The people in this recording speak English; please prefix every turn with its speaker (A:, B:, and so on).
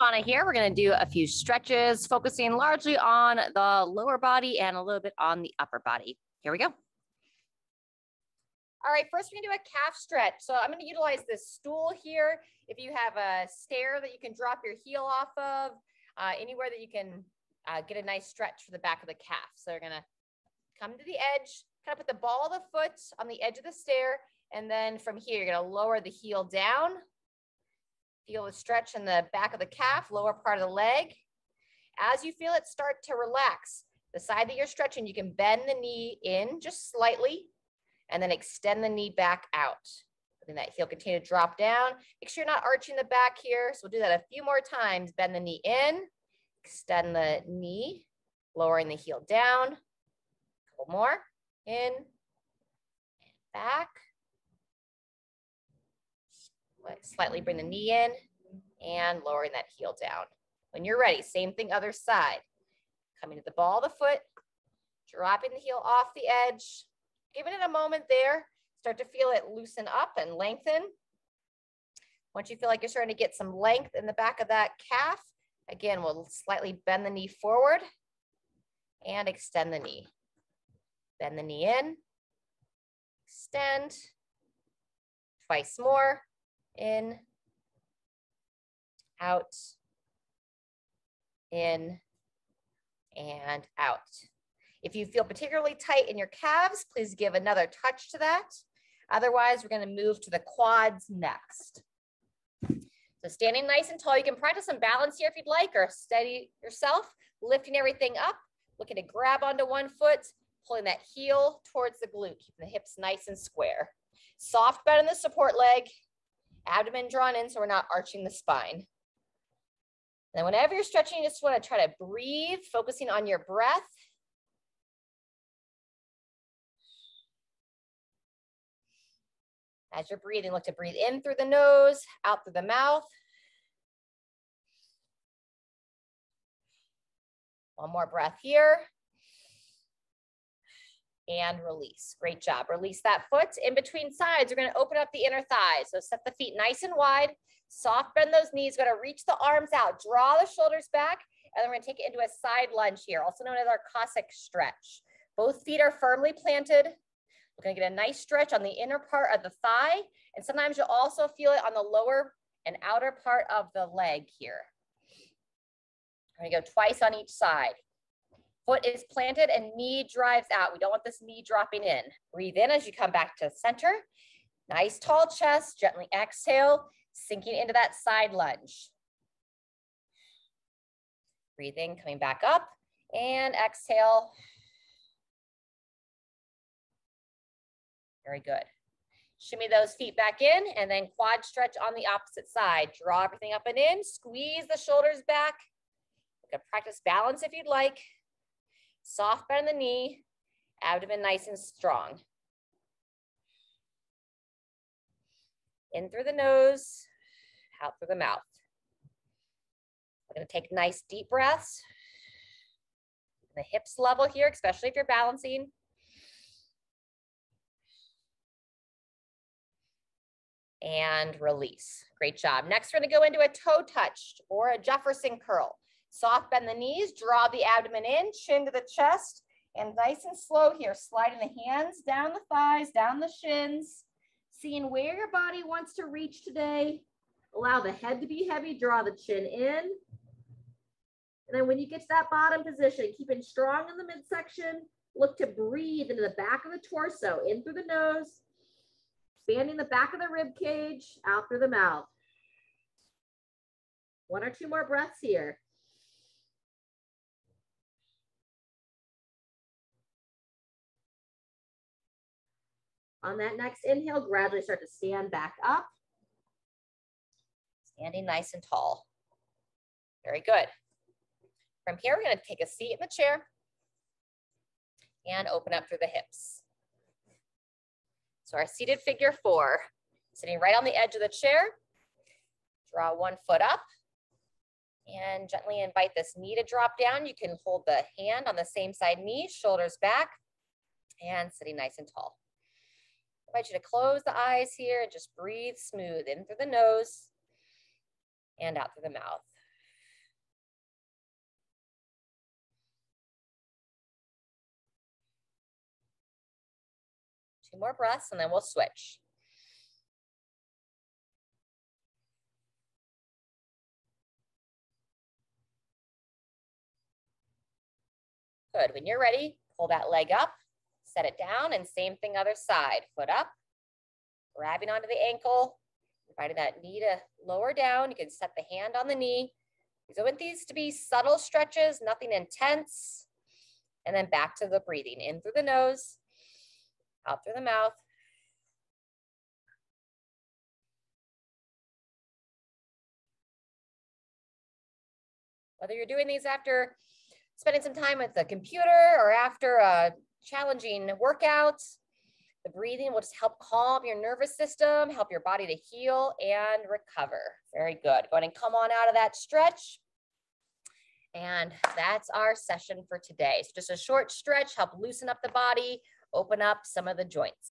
A: Shanna here. We're going to do a few stretches, focusing largely on the lower body and a little bit on the upper body. Here we go. All right, first we're gonna do a calf stretch. So I'm gonna utilize this stool here. If you have a stair that you can drop your heel off of, uh, anywhere that you can uh, get a nice stretch for the back of the calf. So you're gonna come to the edge, kind of put the ball of the foot on the edge of the stair, and then from here, you're gonna lower the heel down, Feel the stretch in the back of the calf, lower part of the leg. As you feel it start to relax, the side that you're stretching, you can bend the knee in just slightly and then extend the knee back out. Letting that heel continue to drop down. Make sure you're not arching the back here. So we'll do that a few more times. Bend the knee in, extend the knee, lowering the heel down. A couple more, in, and back slightly bring the knee in and lowering that heel down. When you're ready, same thing other side. Coming to the ball of the foot, dropping the heel off the edge, giving it a moment there. Start to feel it loosen up and lengthen. Once you feel like you're starting to get some length in the back of that calf, again, we'll slightly bend the knee forward and extend the knee. Bend the knee in, extend, twice more, in, out, in, and out. If you feel particularly tight in your calves, please give another touch to that. Otherwise, we're gonna move to the quads next. So standing nice and tall, you can practice some balance here if you'd like, or steady yourself, lifting everything up, looking to grab onto one foot, pulling that heel towards the glute, keeping the hips nice and square. Soft bend in the support leg, abdomen drawn in so we're not arching the spine. And then whenever you're stretching, you just want to try to breathe, focusing on your breath. As you're breathing, look to breathe in through the nose, out through the mouth. One more breath here and release. Great job. Release that foot in between sides. We're going to open up the inner thighs. So set the feet nice and wide. Soft bend those knees. Going to reach the arms out. Draw the shoulders back. And then we're going to take it into a side lunge here, also known as our Cossack stretch. Both feet are firmly planted. We're going to get a nice stretch on the inner part of the thigh. And sometimes you'll also feel it on the lower and outer part of the leg here. We're going to go twice on each side. Foot is planted and knee drives out. We don't want this knee dropping in. Breathe in as you come back to center. Nice tall chest, gently exhale, sinking into that side lunge. Breathing, coming back up and exhale. Very good. Shimmy those feet back in and then quad stretch on the opposite side. Draw everything up and in, squeeze the shoulders back. You can practice balance if you'd like. Soft bend the knee, abdomen nice and strong. In through the nose, out through the mouth. We're gonna take nice deep breaths. The hips level here, especially if you're balancing. And release. Great job. Next, we're gonna go into a toe touch or a Jefferson curl. Soft bend the knees, draw the abdomen in, chin to the chest, and nice and slow here, sliding the hands down the thighs, down the shins, seeing where your body wants to reach today. Allow the head to be heavy, draw the chin in. And then when you get to that bottom position, keeping strong in the midsection, look to breathe into the back of the torso, in through the nose, expanding the back of the rib cage, out through the mouth. One or two more breaths here. On that next inhale, gradually start to stand back up. Standing nice and tall. Very good. From here, we're gonna take a seat in the chair and open up through the hips. So our seated figure four, sitting right on the edge of the chair, draw one foot up and gently invite this knee to drop down. You can hold the hand on the same side knee, shoulders back, and sitting nice and tall. Invite you to close the eyes here and just breathe smooth in through the nose and out through the mouth. Two more breaths and then we'll switch. Good, when you're ready, pull that leg up set it down, and same thing other side. Foot up, grabbing onto the ankle, inviting that knee to lower down. You can set the hand on the knee. So I want these to be subtle stretches, nothing intense. And then back to the breathing, in through the nose, out through the mouth. Whether you're doing these after spending some time at the computer or after a challenging workout, the breathing will just help calm your nervous system, help your body to heal and recover. Very good. Go ahead and come on out of that stretch. And that's our session for today. So just a short stretch, help loosen up the body, open up some of the joints.